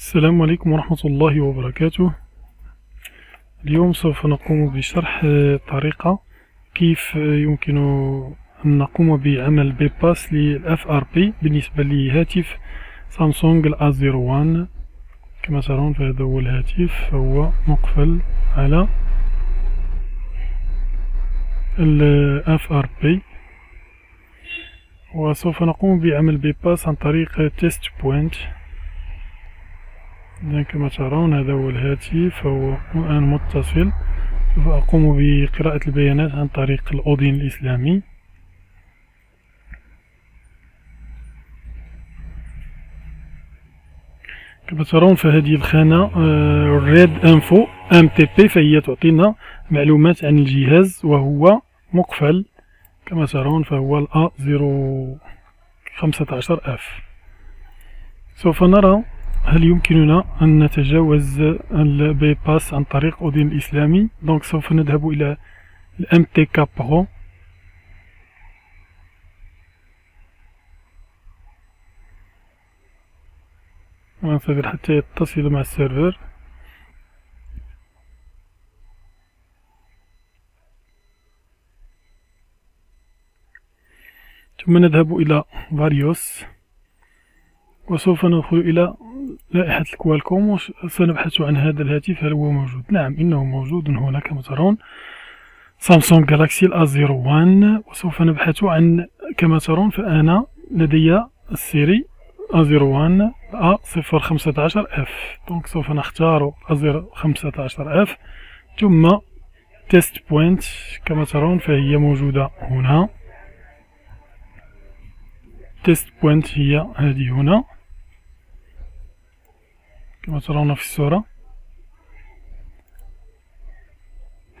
السلام عليكم ورحمة الله وبركاته. اليوم سوف نقوم بشرح طريقة كيف يمكن أن نقوم بعمل bypass لل FRP بالنسبة لهاتف سامسونج zero one. كما ترون فهذا هو الهاتف فهو مقفل على ال FRP. وسوف نقوم بعمل bypass عن طريق test point إذا كما ترون هذا هو الهاتف فهو الآن متصل. سوف أقوم بقراءة البيانات عن طريق ال Odin الإسلامي. كما ترون فهذه الخانة read info MTP فهي تعطينا معلومات عن الجهاز وهو مقفل. كما ترون فهو ال A zero خمسة عشر F سوف نرى هل يمكننا أن نتجاوز ال bypass عن طريق Odin الإسلامي؟ donc سوف نذهب إلى ال MTK Pro وننتظر حتى يتصل مع ال server. ثم نذهب إلى various وسوف ندخل إلى لائحة ال Qualcomm وسنبحث عن هذا الهاتف هل هو موجود؟ نعم إنه موجود هنا كما ترون. سامسونج Galaxy ال A zero one وسوف نبحث عن كما ترون فأنا لدي ال série A zero one A صفر خمسة عشر F donc سوف نختار A zero خمسة عشر F ثم test point كما ترون فهي موجودة هنا. test point هي هذه هنا. كما ترون في الصورة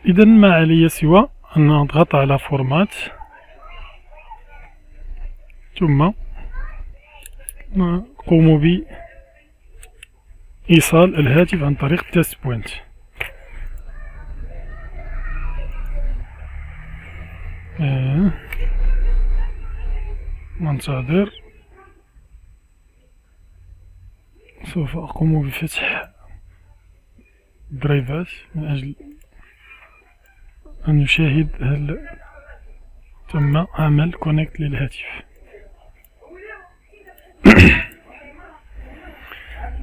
إذا ما علي سوى أن نضغط على format ثم نقوم بإيصال الهاتف عن طريق test point. ننتظر سوف أقوم بفتح درايفات من أجل أن نشاهد هل تم عمل connect للهاتف.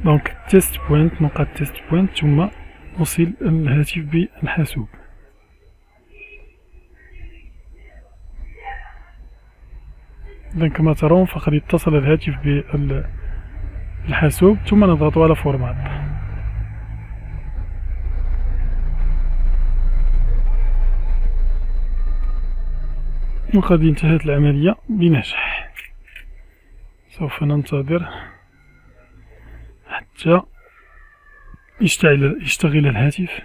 donc test point نقاط test point ثم نوصل الهاتف بالحاسوب. كما ترون فقد اتصل الهاتف بالحاسوب ثم نضغط على format وقد انتهت العملية بنجاح. سوف ننتظر حتى يشتغل يشتغل الهاتف.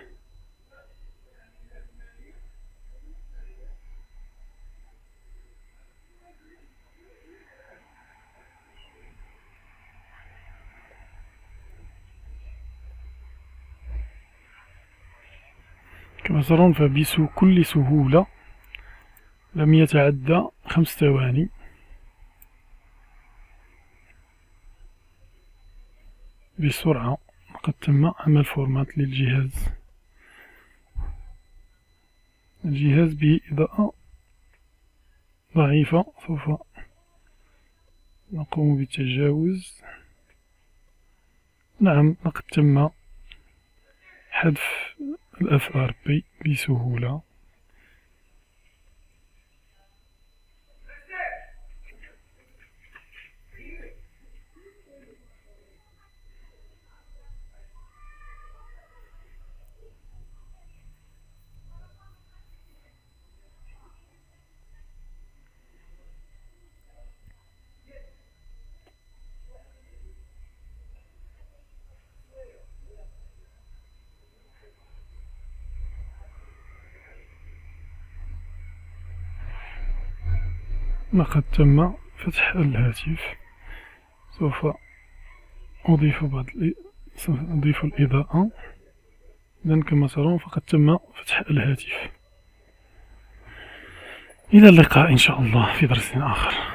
كما ترون فبكل سهولة. لم يتعدى خمس ثواني. بسرعة. قد تم عمل فورمات للجهاز. الجهاز بإضاءة ضعيفة. سوف نقوم بالتجاوز. نعم لقد تم حذف ار بي بسهولة. لقد تم فتح الهاتف. سوف أضيف بعض أضيف الإضاءة. إذن كما ترون فقد تم فتح الهاتف. إلى اللقاء إن شاء الله في درس آخر.